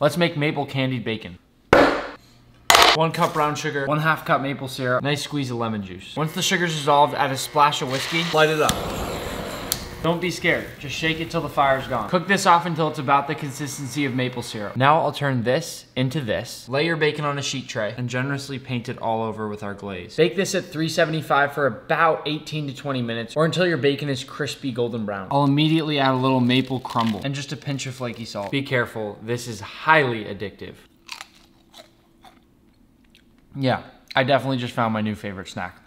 Let's make maple candied bacon. One cup brown sugar, one half cup maple syrup, nice squeeze of lemon juice. Once the sugar's dissolved, add a splash of whiskey, light it up. Don't be scared, just shake it till the fire's gone. Cook this off until it's about the consistency of maple syrup. Now I'll turn this into this, lay your bacon on a sheet tray, and generously paint it all over with our glaze. Bake this at 375 for about 18 to 20 minutes, or until your bacon is crispy golden brown. I'll immediately add a little maple crumble, and just a pinch of flaky salt. Be careful, this is highly addictive. Yeah, I definitely just found my new favorite snack.